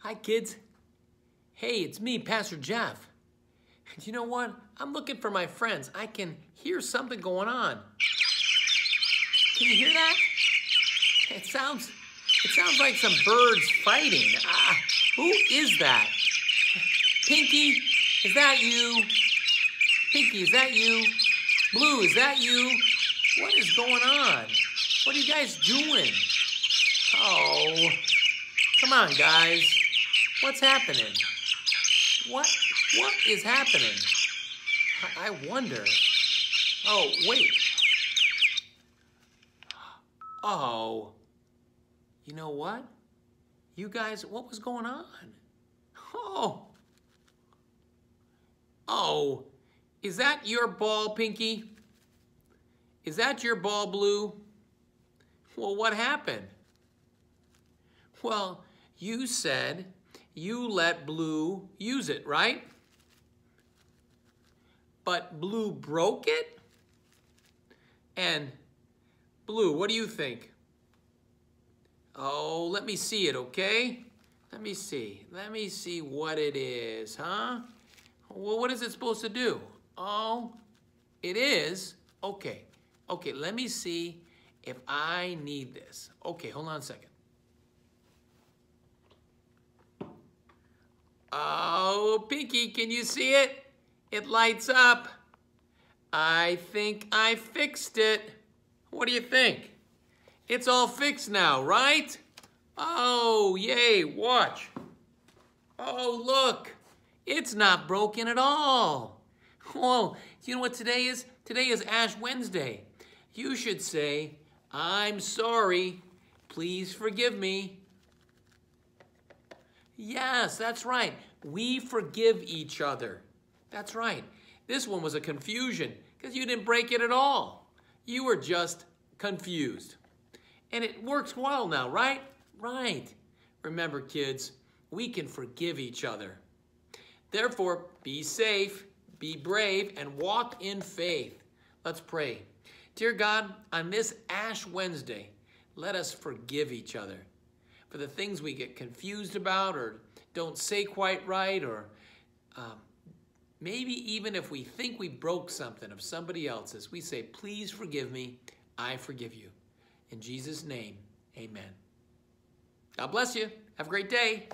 Hi, kids. Hey, it's me, Pastor Jeff. And you know what? I'm looking for my friends. I can hear something going on. Can you hear that? It sounds, it sounds like some birds fighting. Ah, who is that? Pinky, is that you? Pinky, is that you? Blue, is that you? What is going on? What are you guys doing? Oh, come on, guys. What's happening? What, what is happening? I, I wonder. Oh, wait. Oh, you know what? You guys, what was going on? Oh, oh, is that your ball, Pinky? Is that your ball, Blue? Well, what happened? Well, you said you let Blue use it, right? But Blue broke it? And Blue, what do you think? Oh, let me see it, okay? Let me see. Let me see what it is, huh? Well, what is it supposed to do? Oh, it is? Okay. Okay, let me see if I need this. Okay, hold on a second. Oh, Pinky, can you see it? It lights up. I think I fixed it. What do you think? It's all fixed now, right? Oh, yay, watch. Oh, look, it's not broken at all. Whoa, you know what today is? Today is Ash Wednesday. You should say, I'm sorry, please forgive me. Yes, that's right. We forgive each other. That's right. This one was a confusion because you didn't break it at all. You were just confused. And it works well now, right? Right. Remember, kids, we can forgive each other. Therefore, be safe, be brave, and walk in faith. Let's pray. Dear God, on this Ash Wednesday, let us forgive each other for the things we get confused about or don't say quite right or um, maybe even if we think we broke something of somebody else's, we say, please forgive me, I forgive you. In Jesus' name, amen. God bless you. Have a great day.